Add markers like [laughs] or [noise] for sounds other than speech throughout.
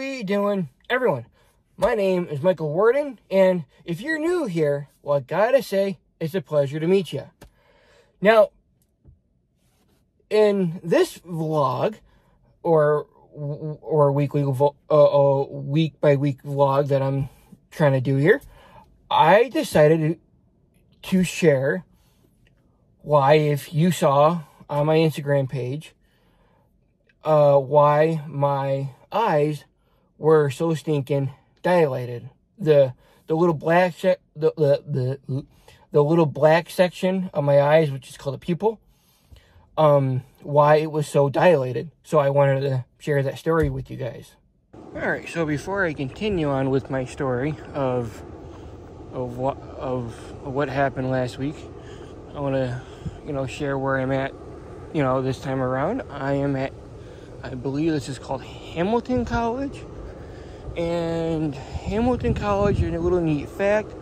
we doing? Everyone, my name is Michael Worden, and if you're new here, well, I gotta say, it's a pleasure to meet you. Now, in this vlog, or or weekly uh, uh, week by week vlog that I'm trying to do here, I decided to share why, if you saw on my Instagram page, uh, why my eyes were so stinking dilated. The the little black the, the the the little black section of my eyes, which is called a pupil, um, why it was so dilated. So I wanted to share that story with you guys. All right. So before I continue on with my story of of what of what happened last week, I want to you know share where I'm at. You know, this time around, I am at I believe this is called Hamilton College. And Hamilton College, and a little neat fact,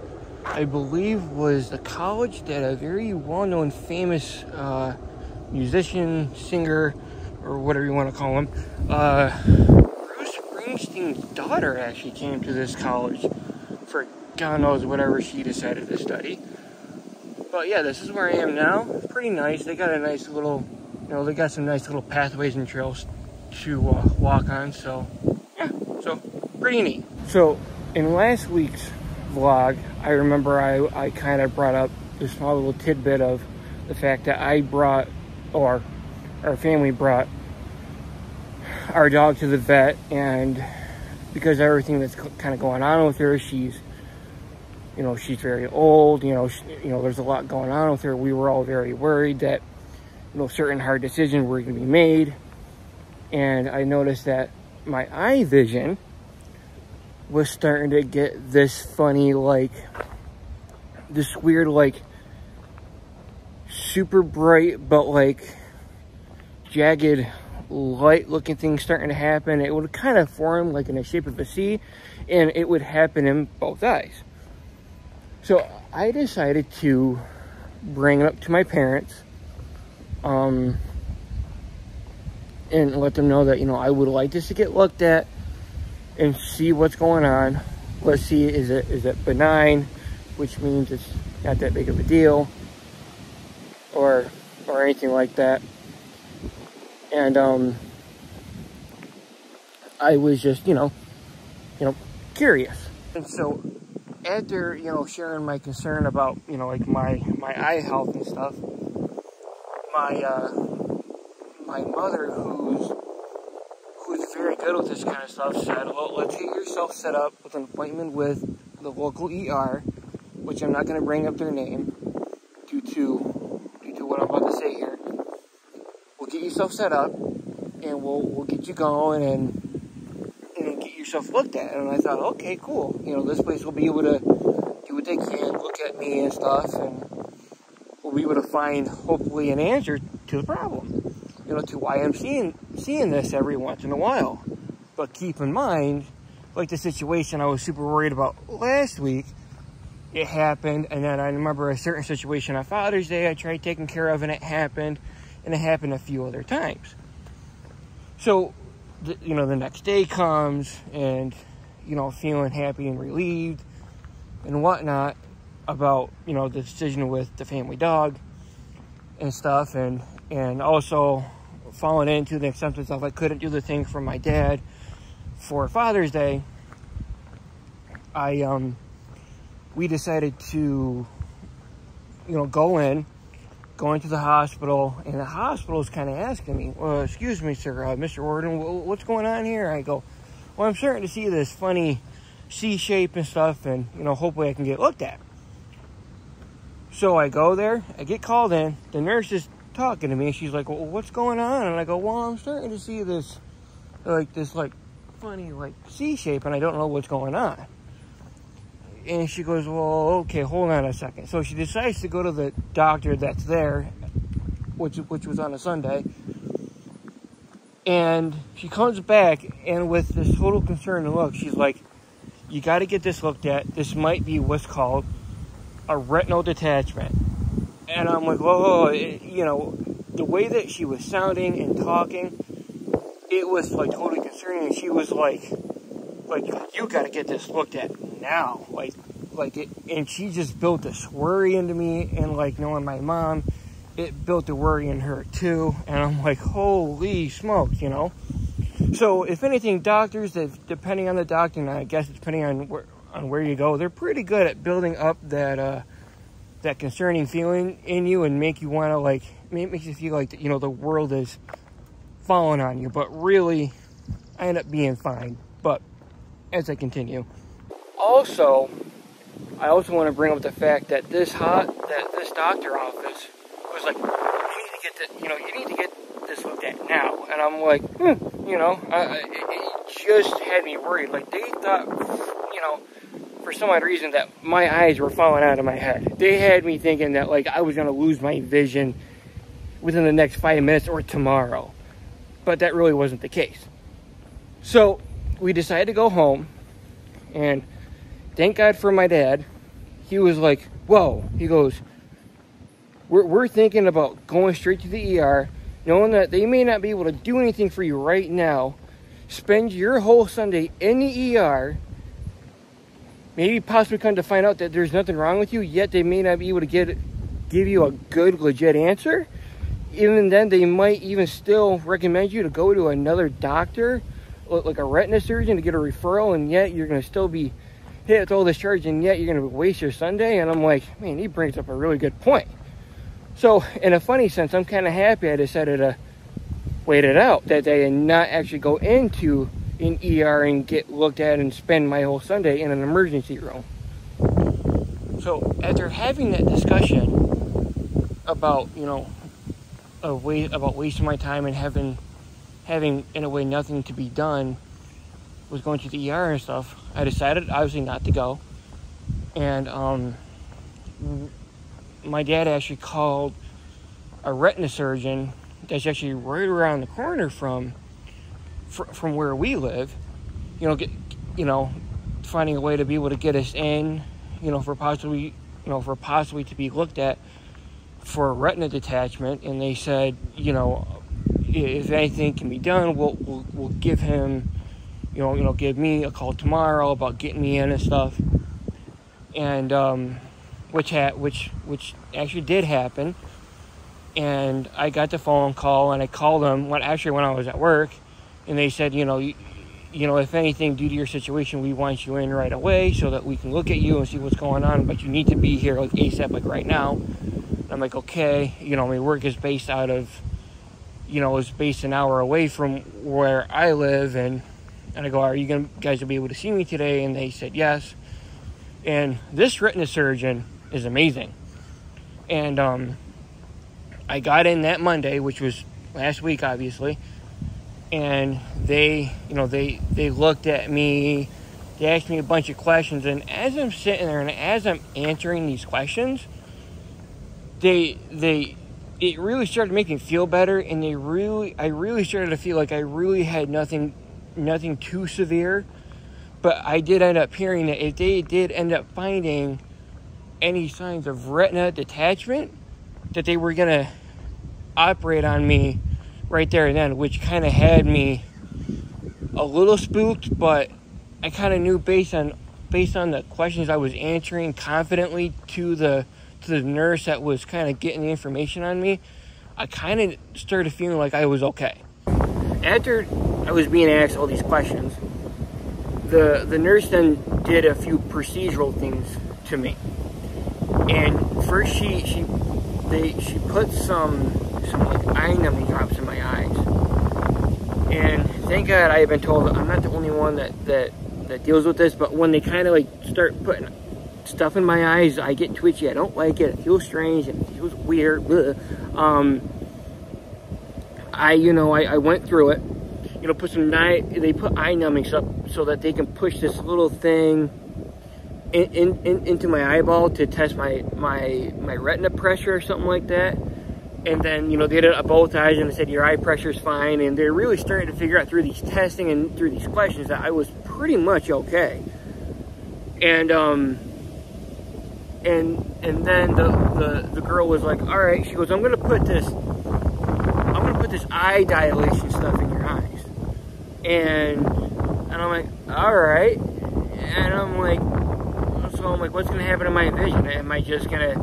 I believe was the college that a very well-known, famous uh, musician, singer, or whatever you want to call him, uh, Bruce Springsteen's daughter actually came to this college for God knows whatever she decided to study. But yeah, this is where I am now. Pretty nice. They got a nice little, you know, they got some nice little pathways and trails to uh, walk on. So, neat. So, in last week's vlog, I remember I, I kind of brought up this small little tidbit of the fact that I brought, or our family brought our dog to the vet and because everything that's kind of going on with her, she's, you know, she's very old, you know, she, you know, there's a lot going on with her. We were all very worried that, you know, certain hard decisions were going to be made and I noticed that my eye vision was starting to get this funny, like, this weird, like, super bright, but like, jagged light looking thing starting to happen. It would kind of form like in the shape of a C, and it would happen in both eyes. So I decided to bring it up to my parents. Um, and let them know that, you know, I would like this to get looked at and see what's going on. Let's see, is it is it benign, which means it's not that big of a deal, or or anything like that. And um, I was just, you know, you know, curious. And so after, you know, sharing my concern about, you know, like my my eye health and stuff, my uh my mother, who's with this kind of stuff, said, "Well, let's get yourself set up with an appointment with the local ER, which I'm not going to bring up their name due to due to what I'm about to say here. We'll get yourself set up, and we'll we'll get you going and and get yourself looked at." And I thought, okay, cool. You know, this place will be able to do what they can, look at me and stuff, and we'll be able to find hopefully an answer to the problem you know, to why I'm seeing seeing this every once in a while. But keep in mind, like the situation I was super worried about last week, it happened, and then I remember a certain situation on Father's Day I tried taking care of, and it happened, and it happened a few other times. So, you know, the next day comes, and you know, feeling happy and relieved and whatnot about you know the decision with the family dog and stuff, and and also falling into the acceptance of I couldn't do the thing for my dad for Father's Day, I um we decided to you know go in, go into the hospital, and the hospital is kind of asking me, well, "Excuse me, sir, uh, Mr. Worden, what's going on here?" I go, "Well, I'm starting to see this funny C shape and stuff, and you know, hopefully I can get looked at." So I go there, I get called in. The nurse is talking to me. And she's like, well, what's going on? And I go, well, I'm starting to see this, like, this, like, funny, like, C shape, and I don't know what's going on. And she goes, well, okay, hold on a second. So she decides to go to the doctor that's there, which, which was on a Sunday. And she comes back, and with this total concern look, she's like, you got to get this looked at. This might be what's called a retinal detachment and I'm like, whoa, you know, the way that she was sounding and talking, it was like totally concerning. She was like, like you got to get this looked at now. Like, like it, and she just built this worry into me, and like knowing my mom, it built a worry in her too. And I'm like, holy smokes, you know. So if anything, doctors, if depending on the doctor, and I guess depending on where on where you go, they're pretty good at building up that uh, that concerning feeling in you and make you want to like it makes you feel like you know the world is falling on you. But really, I end up being fine. But as I continue, also, I also want to bring up the fact that this hot that this doctor office was like, you need to get the, you know, you need to get this looked at now. And I'm like, hmm, you know, it, it just had me worried. Like they thought, you know, for some odd reason that my eyes were falling out of my head. They had me thinking that like I was gonna lose my vision within the next five minutes or tomorrow. But that really wasn't the case. So we decided to go home and thank God for my dad. He was like, whoa, he goes, we're, we're thinking about going straight to the ER knowing that they may not be able to do anything for you right now, spend your whole Sunday in the ER, maybe possibly come to find out that there's nothing wrong with you, yet they may not be able to get give you a good, legit answer. Even then, they might even still recommend you to go to another doctor, like a retina surgeon, to get a referral, and yet you're going to still be hit with all this charge, and yet you're going to waste your Sunday. And I'm like, man, he brings up a really good point. So, in a funny sense, I'm kind of happy I decided to wait it out, that day and not actually go into an ER and get looked at and spend my whole Sunday in an emergency room. So, after having that discussion about, you know, a way about wasting my time and having, having in a way nothing to be done, was going to the ER and stuff. I decided obviously not to go, and um, my dad actually called a retina surgeon that's actually right around the corner from from where we live. You know, get you know, finding a way to be able to get us in. You know, for possibly you know for possibly to be looked at for a retina detachment, and they said, you know, if anything can be done, we'll we'll, we'll give him. You know, you know, give me a call tomorrow about getting me in and stuff. And um, which had which which actually did happen. And I got the phone call and I called them when actually when I was at work, and they said, you know, you, you know, if anything due to your situation, we want you in right away so that we can look at you and see what's going on. But you need to be here like ASAP, like right now. I'm like, okay, you know, my work is based out of, you know, is based an hour away from where I live, and and I go, are you gonna guys will be able to see me today? And they said yes. And this retina surgeon is amazing. And um, I got in that Monday, which was last week, obviously, and they, you know, they they looked at me, they asked me a bunch of questions, and as I'm sitting there and as I'm answering these questions, they they it really started making me feel better, and they really I really started to feel like I really had nothing nothing too severe. But I did end up hearing that if they did end up finding any signs of retina detachment that they were to operate on me right there and then, which kind of had me a little spooked, but I kind of knew based on based on the questions I was answering confidently to the to the nurse that was kind of getting the information on me, I kind of started feeling like I was okay. After I was being asked all these questions, the the nurse then did a few procedural things to me. And first she she they she put some some like eye numbing drops in my eyes. And thank God I have been told I'm not the only one that that that deals with this, but when they kind of like start putting stuff in my eyes, I get twitchy. I don't like it. It feels strange. It feels weird. Um, I, you know, I, I went through it. You know, put some. They put eye numbing stuff so that they can push this little thing in, in, in, into my eyeball to test my, my, my retina pressure or something like that. And then, you know, they did at both eyes and they said, your eye pressure is fine. And they're really starting to figure out through these testing and through these questions that I was pretty much okay. And, um, and, and then the, the, the girl was like, all right, she goes, I'm to put this, I'm to put this eye dilation stuff in your eyes. And And I'm like, all right. And I'm like, so I'm like, what's gonna happen to my vision? Am I just gonna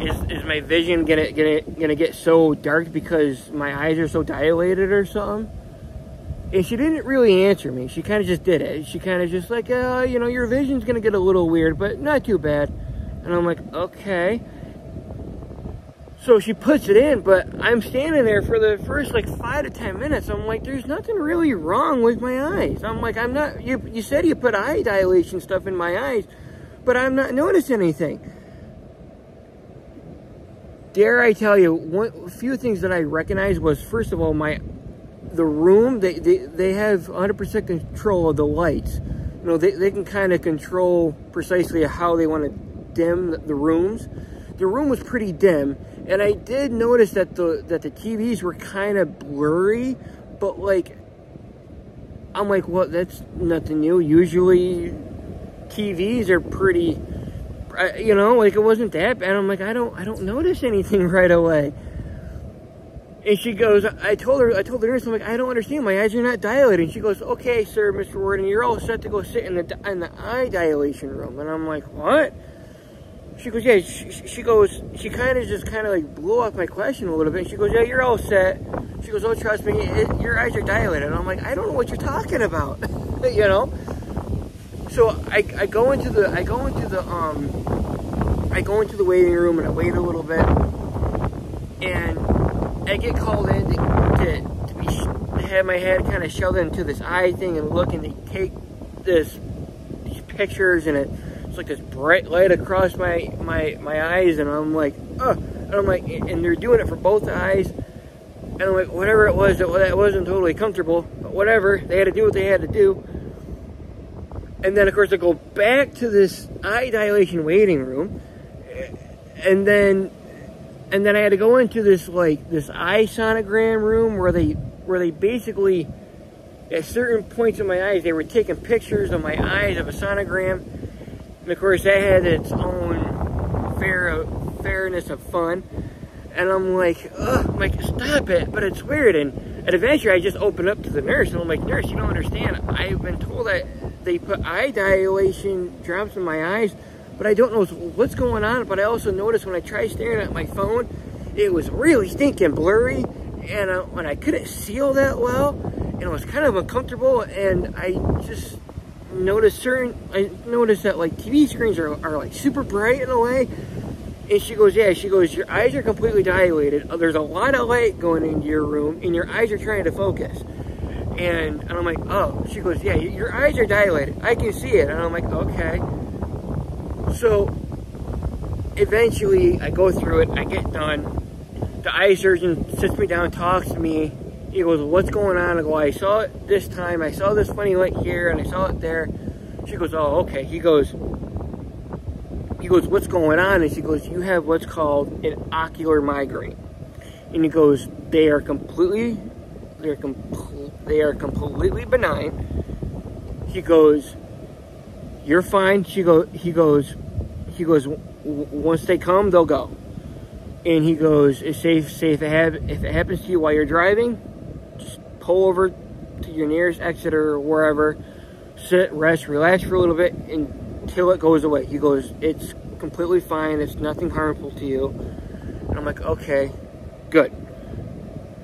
is is my vision gonna gonna gonna get so dark because my eyes are so dilated or something? And she didn't really answer me. She kind of just did it. She kind of just like, uh, you know, your vision's gonna get a little weird, but not too bad. And I'm like, okay. So she puts it in, but I'm standing there for the first like five to ten minutes. I'm like, there's nothing really wrong with my eyes. I'm like, I'm not, you, you said you put eye dilation stuff in my eyes, but I'm not noticing anything. Dare I tell you, one a few things that I recognized was, first of all, my the room, they, they, they have 100% control of the lights. You know, they, they can kind of control precisely how they want to dim the, rooms. The room was pretty dim, and I did notice that the that the TVs were kind of blurry, but like, I'm like, well, that's nothing new. Usually, TVs are pretty, you know, like it wasn't that bad. I'm like, I don't, I don't notice anything [laughs] right away. And she goes, I told her, I told the nurse, I'm like, I don't understand. My eyes are not dilating. She goes, okay, sir, Mr. Worden, you're all set to go sit in the in the eye dilation room. And I'm like, what? She goes, yeah. She, she goes, she kind of just kind of like blew off my question a little bit. She goes, yeah, you're all set. She goes, oh, trust me, it, your eyes are dilated. And I'm like, I don't know what you're talking about, [laughs] you know. So I, I go into the I go into the um I go into the waiting room and I wait a little bit and I get called in to, to, to be to have my head kind of shoved into this eye thing and look and they take this these pictures and it, it's like this bright light across my my my eyes and I'm like oh and I'm like and they're doing it for both eyes. And I'm like whatever it was that that wasn't totally comfortable but whatever they had to do what they had to do. And then of course I go back to this eye dilation waiting room and then and then I had to go into this like this eye sonogram room where they where they basically at certain points in my eyes they were taking pictures of my eyes of a sonogram and of course that had its own fair fairness of fun. And I'm like ugh I'm like stop it. But it's weird. And and eventually I just opened up to the nurse. And I'm like nurse you don't understand. I've been told that they put eye dilation drops in my eyes but I don't know what's going on. But I also noticed when I tried staring at my phone, it was really stinking blurry, and uh, when I couldn't seal that well, and it was kind of uncomfortable, and I just noticed certain, I noticed that like TV screens are, are like super bright in a way, and she goes, yeah, she goes, your eyes are completely dilated, uh, there's a lot of light going into your room, and your eyes are trying to focus. And, and I'm like, oh, she goes, yeah, your eyes are dilated. I can see it. And I'm like, okay. So eventually I go through it, I get done. The eye surgeon sits me down, talks to me. He goes, what's going on? I go, I saw it this time. I saw this funny light here and I saw it there. She goes, oh, okay. He goes, he goes, what's going on? And she goes, you have what's called an ocular migraine. And he goes, they are completely, they're com they are completely benign. He goes, you're fine. She go, he goes, he goes, once they come, they'll go. And he goes, it's safe, safe. if it, happens to you while you're driving, pull over to your nearest exit or wherever, sit, rest, relax for a little bit until it goes away. He goes, it's completely fine. It's nothing harmful to you. And I'm like, okay, good.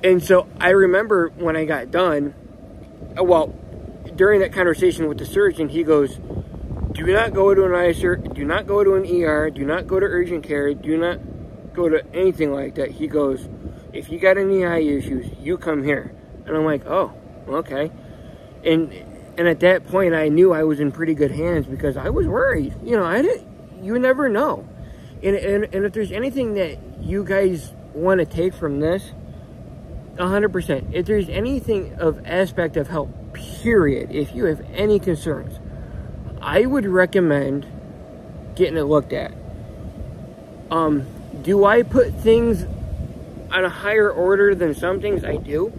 And so I remember when I got done, well, during that conversation with the surgeon, he goes, do not go to an ICER, do not go to an ER, do not go to urgent care, do not go to anything like that. He goes, if you got any eye issues, you come here. And I'm like, oh, okay. And and at that point, I knew I was in pretty good hands because I was worried. You know, I didn't. You never know. And and, and if there's anything that you guys want to take from this, 100%. If there's anything of aspect of health, period, if you have any concerns, I would recommend getting it looked at. Um, do I put things on a higher order than some things? I do.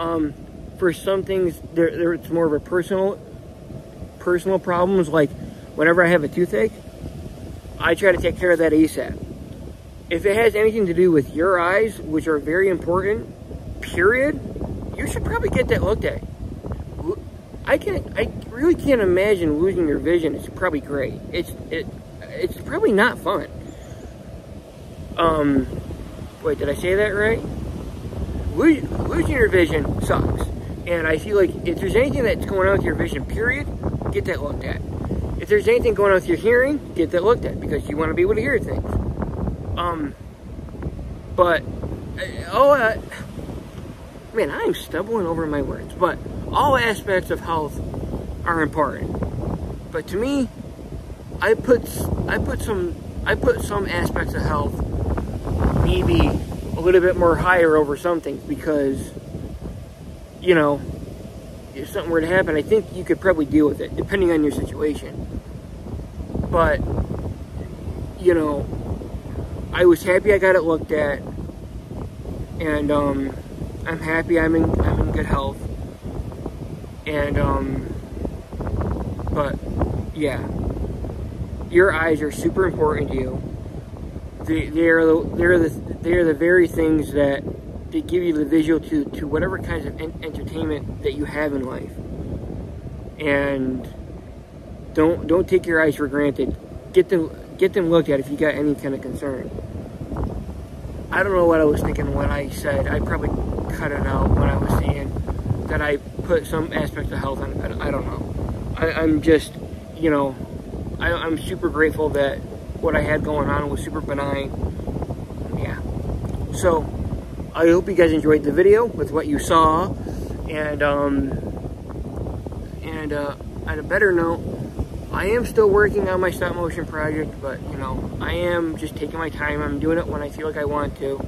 Um, for some things, there, there it's more of a personal, personal problems. Like whenever I have a toothache, I try to take care of that ASAP. If it has anything to do with your eyes, which are very important, period, you should probably get that looked at. I can I really can't imagine losing your vision. It's probably great. It's it it's probably not fun. Um, wait, did I say that right? Losing your vision sucks. And I feel like if there's anything that's going on with your vision, period, get that looked at. If there's anything going on with your hearing, get that looked at because you want to be able to hear things. Um, but, oh, uh, man, I'm stumbling over my words, but all aspects of health are important. But to me, I put, I put some, I put some aspects of health maybe a little bit more higher over something because, you know, if something were to happen, I think you could probably deal with it, depending on your situation. But, you know, I was happy I got it looked at, and um, I'm happy I'm in I'm in good health, and um, but yeah, your eyes are super important to you. They they are the, they're the they're the very things that that give you the visual to to whatever kinds of entertainment that you have in life, and don't don't take your eyes for granted. Get them get them looked at if you got any kind of concern. I don't know what I was thinking when I said, I probably cut it out when I was saying that I put some aspects of health on it. I don't know. I, am just, you know, I, I'm super grateful that what I had going on was super benign. So, I hope you guys enjoyed the video with what you saw. And, um, and, uh, on a better note, I am still working on my stop motion project, but you know, I am just taking my time. I'm doing it when I feel like I want to.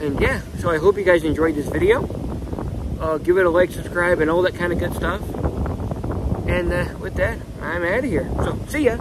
And yeah, so I hope you guys enjoyed this video. Uh, give it a like, subscribe, and all that kind of good stuff. And uh, with that, I'm out of here. So, see ya.